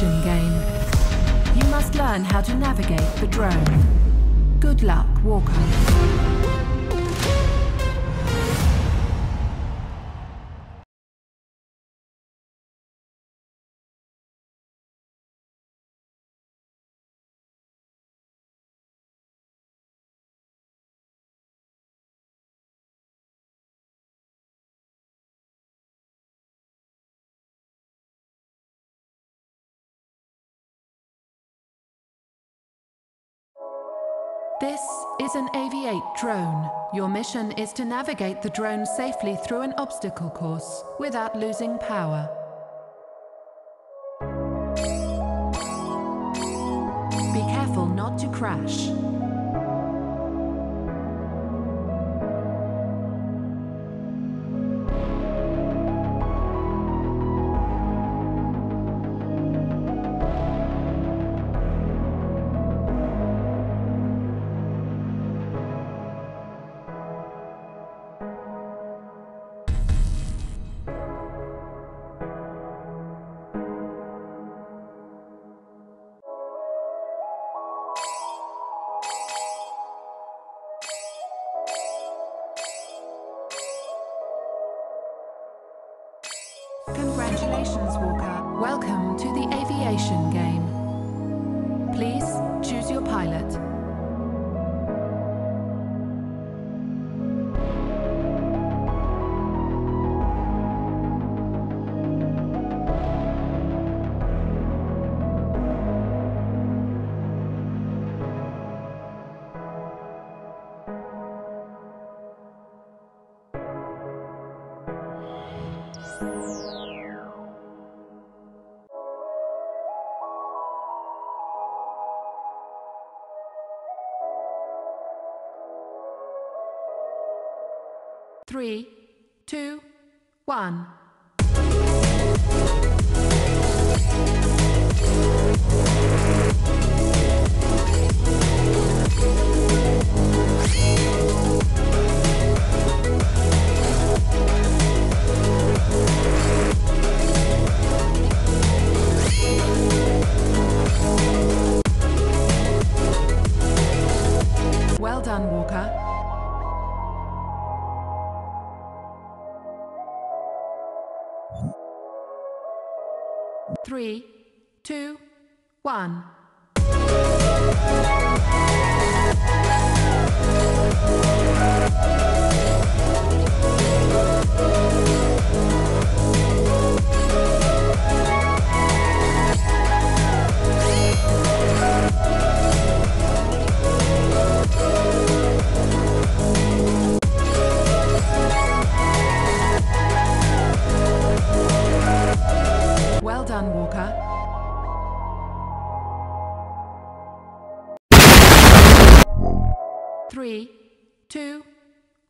Game. You must learn how to navigate the drone. Good luck, Walker. This is an Aviate drone. Your mission is to navigate the drone safely through an obstacle course without losing power. Be careful not to crash. Congratulations, Walker. Welcome to the aviation game. Please choose your pilot. Three, two, one. Three, two, one.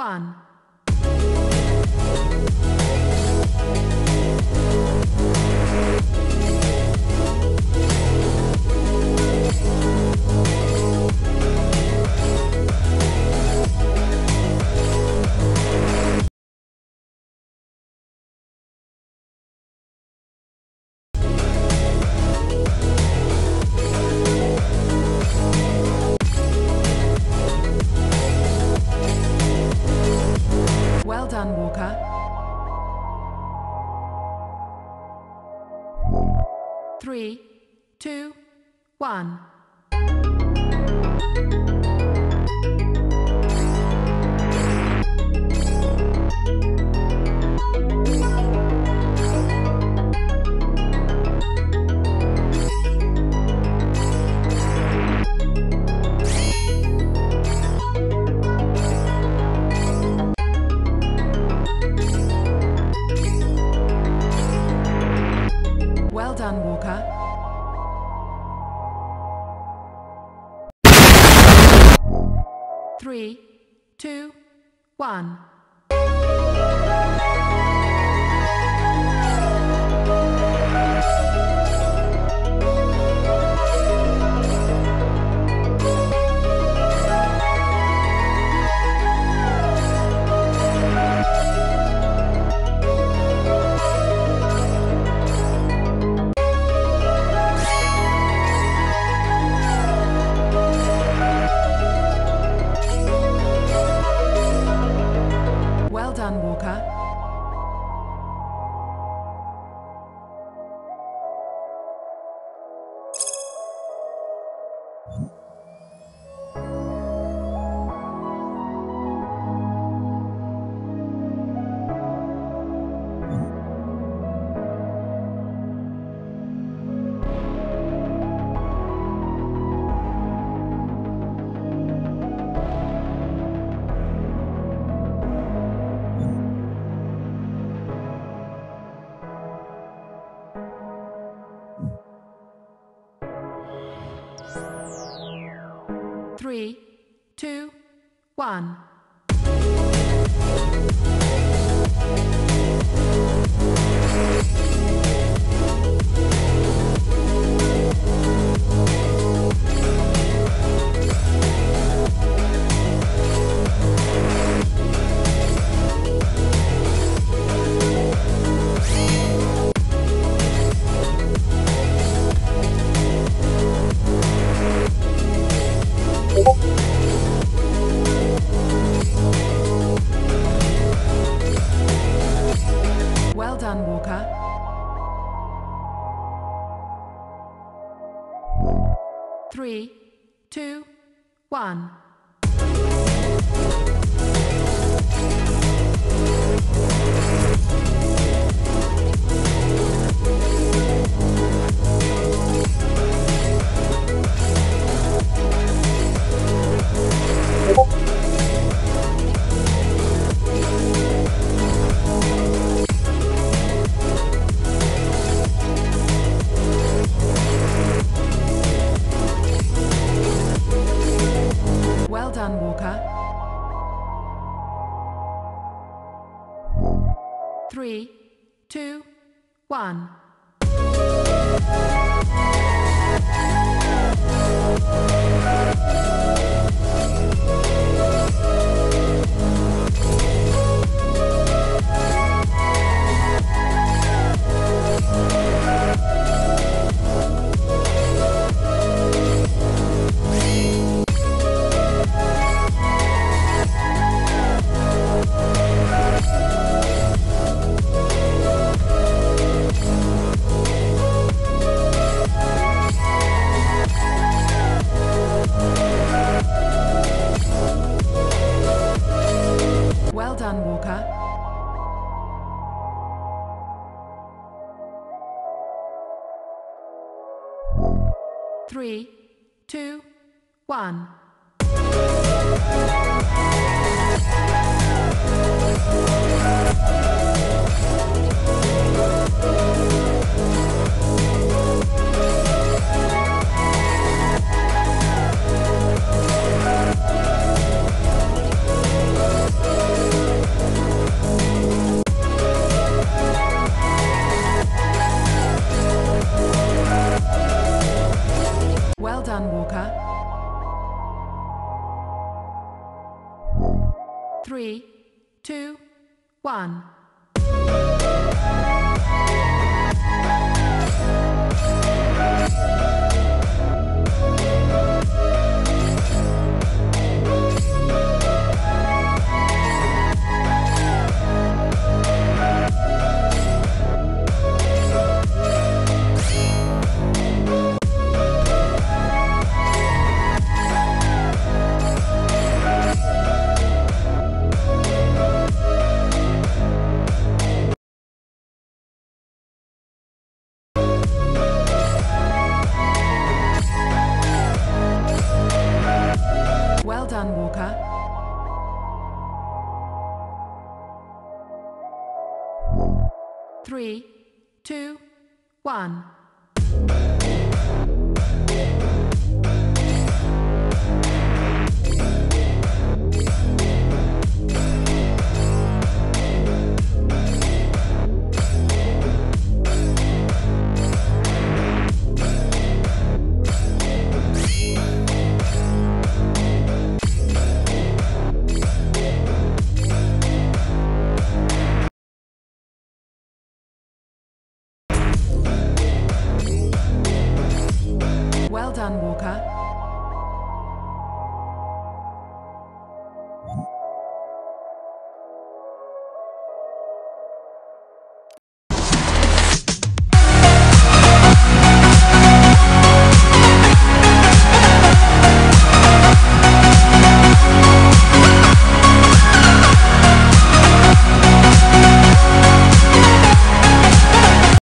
One. Three, two, one. Three, two, one. Three, two, one. Done, Walker. Three, two, one. Three, two, one. Three, two, one. Three, two, one. three, two, one.